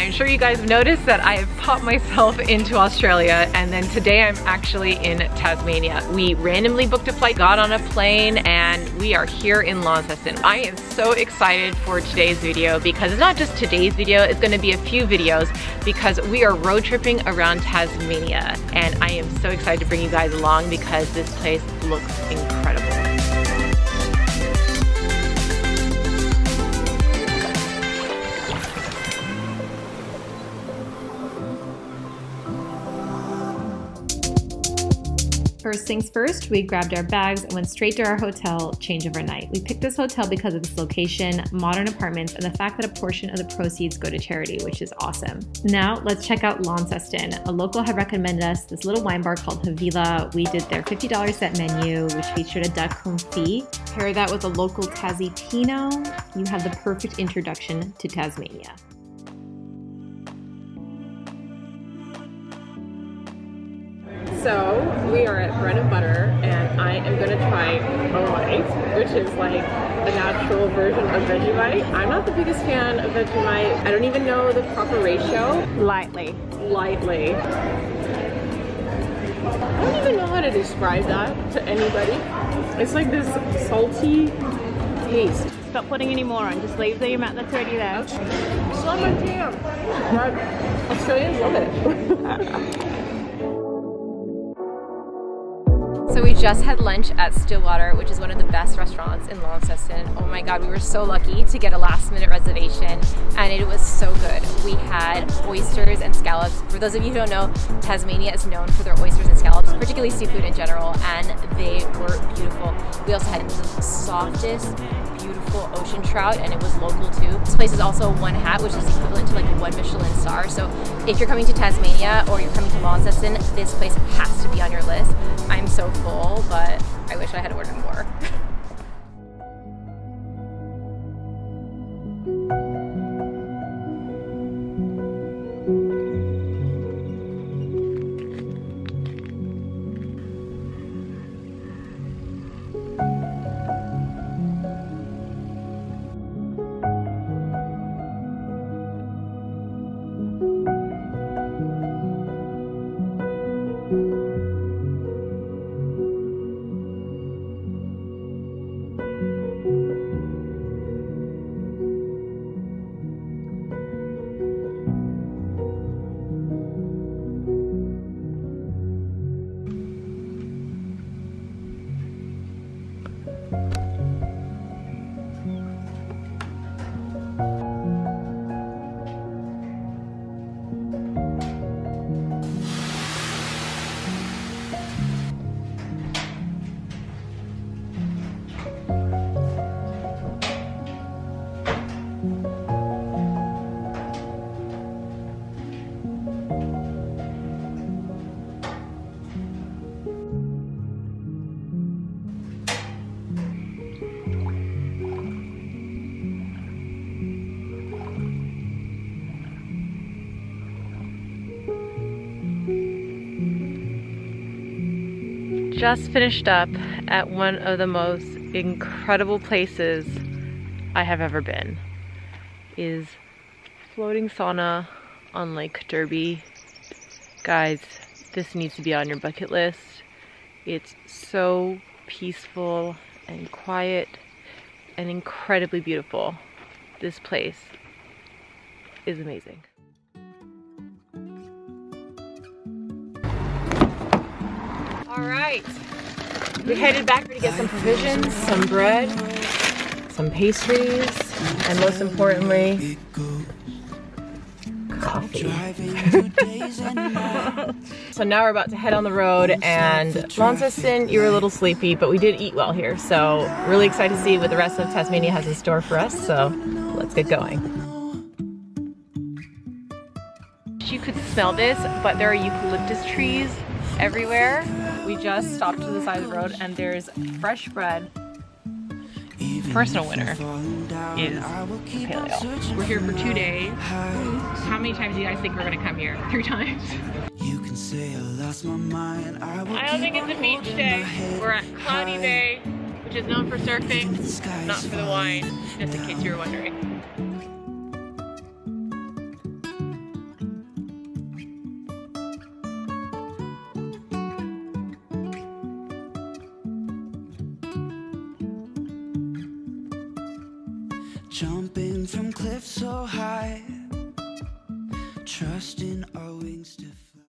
I'm sure you guys have noticed that I have popped myself into Australia and then today I'm actually in Tasmania. We randomly booked a flight, got on a plane, and we are here in Launceston. I am so excited for today's video because it's not just today's video, it's gonna be a few videos because we are road tripping around Tasmania and I am so excited to bring you guys along because this place looks incredible. First things first, we grabbed our bags and went straight to our hotel change overnight. We picked this hotel because of its location, modern apartments, and the fact that a portion of the proceeds go to charity, which is awesome. Now let's check out Launceston. A local had recommended us this little wine bar called Havilah. We did their $50 set menu, which featured a duck confit. Pair that with a local Tassie Pinot, you have the perfect introduction to Tasmania. So we are at Bread and Butter and I am gonna try Owite, which is like a natural version of Vegemite. I'm not the biggest fan of Vegemite. I don't even know the proper ratio. Lightly. Lightly. I don't even know how to describe that to anybody. It's like this salty taste. Stop putting any more on, just leave the amount that's already there. My jam. Australians love it. we just had lunch at Stillwater, which is one of the best restaurants in Launceston. Oh my God, we were so lucky to get a last minute reservation and it was so good. We had oysters and scallops. For those of you who don't know, Tasmania is known for their oysters and scallops, particularly seafood in general, and they were beautiful. We also had the softest, beautiful ocean trout and it was local too. This place is also one hat, which is equivalent to like one Michelin star. So if you're coming to Tasmania or you're coming to Launceston, this place has to be on your list. I'm so full, but I wish I had ordered more. just finished up at one of the most incredible places I have ever been. Is floating sauna on Lake Derby. Guys, this needs to be on your bucket list. It's so peaceful and quiet and incredibly beautiful. This place is amazing. All right, we headed back to get some provisions, some bread, some pastries, and most importantly, coffee. so now we're about to head on the road and Launceston, you were a little sleepy, but we did eat well here. So really excited to see what the rest of Tasmania has in store for us. So let's get going. You could smell this, but there are eucalyptus trees everywhere. We just stopped to the side of the road and there's fresh bread. Personal winner is paleo. We're here for two days. How many times do you guys think we're gonna come here? Three times. You can say I lost my mind. I, I don't think it's a beach day. We're at Cloudy Bay, which is known for surfing, not for the wine, just in case you were wondering. Jumping from cliffs so high, trusting our wings to